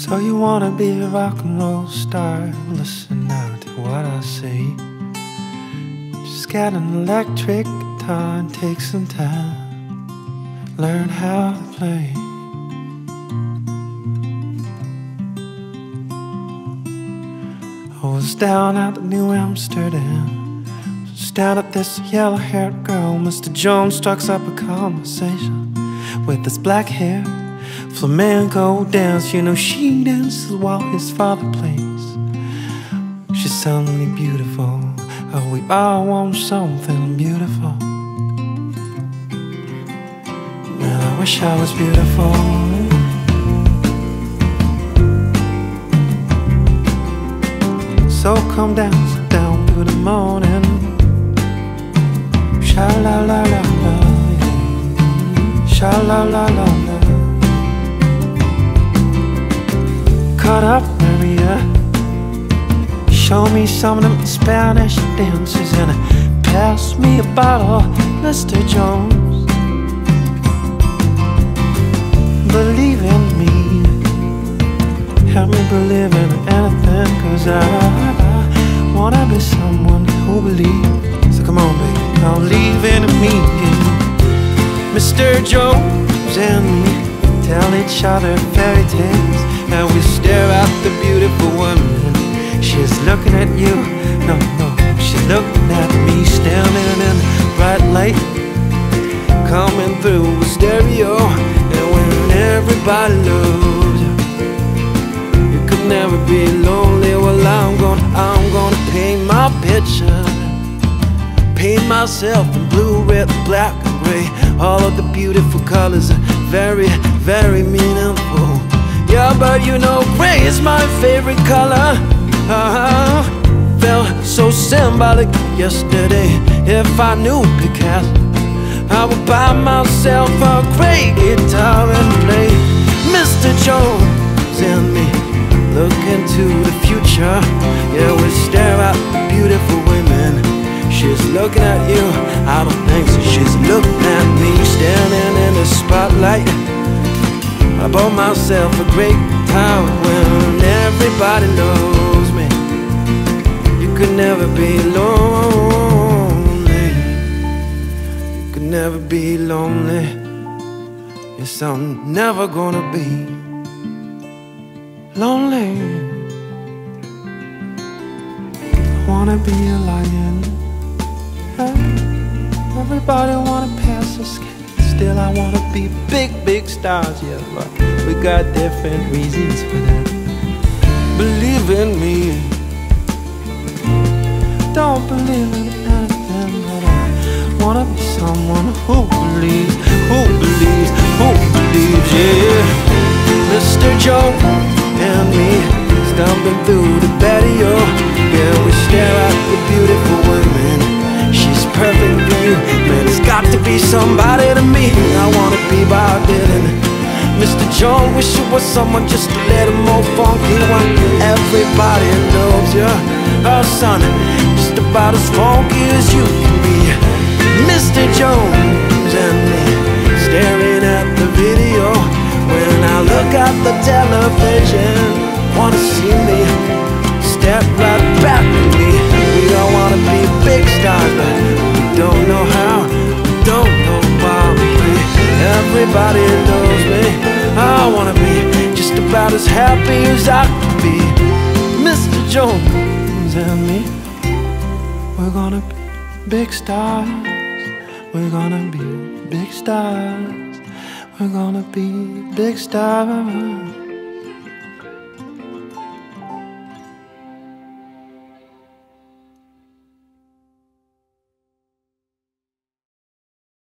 So you wanna be a rock and roll star? Listen now to what I say. Just get an electric guitar and take some time. Learn how to play. I was down at the New Amsterdam. Down at this yellow haired girl. Mr. Jones strikes up a conversation with this black hair. Flamenco dance, you know, she dances while his father plays. She's suddenly beautiful. Oh, we all want something beautiful. And I wish I was beautiful. So come dance down through the morning. Sha la la la la, sha la la la la. Up, Maria. Show me some of them Spanish dances and pass me a bottle, Mr. Jones. Believe in me. Help me believe in anything Cause I, I wanna be someone who believes So come on baby, leave in me Mr. Jones and me Tell each other fairy tales And we the beautiful woman She's looking at you No, no, she's looking at me Standing in bright light Coming through a stereo And when everybody loves you you could never be lonely. Well, I'm gonna, I'm gonna paint my picture. Paint myself in blue, red, black, and gray. All of the beautiful colors are very, very meaningful. Yeah, but you know, gray is my favorite color. Uh-huh. Felt so symbolic yesterday. If I knew Picasso, I would buy myself a gray guitar and play Mr. Jones and me look into the future. Yeah, we stare at the beautiful women. She's looking at you. I don't think so. She's looking at me, standing in the spotlight. I bought myself a great time when everybody knows me. You could never be lonely. You could never be lonely. Yes, I'm never gonna be lonely. I wanna be a lion. Everybody wanna pass the scale. Still, I wanna be big, big stars. Yeah, but we got different reasons for that. Believe in me. Don't believe in anything, but I wanna be someone who believes, Mr. Jones, wish it was someone just a little more funky one. Everybody knows you, oh son, just about as funky as you can be. Mr. Jones and me staring at the video. When I look at the television, wanna see me step right back at me. We all wanna be big stars, but we don't know how, don't know why. Everybody knows me. I wanna be just about as happy as I can be. Mr. Jones and me, we're gonna be big stars. We're gonna be big stars. We're gonna be big stars.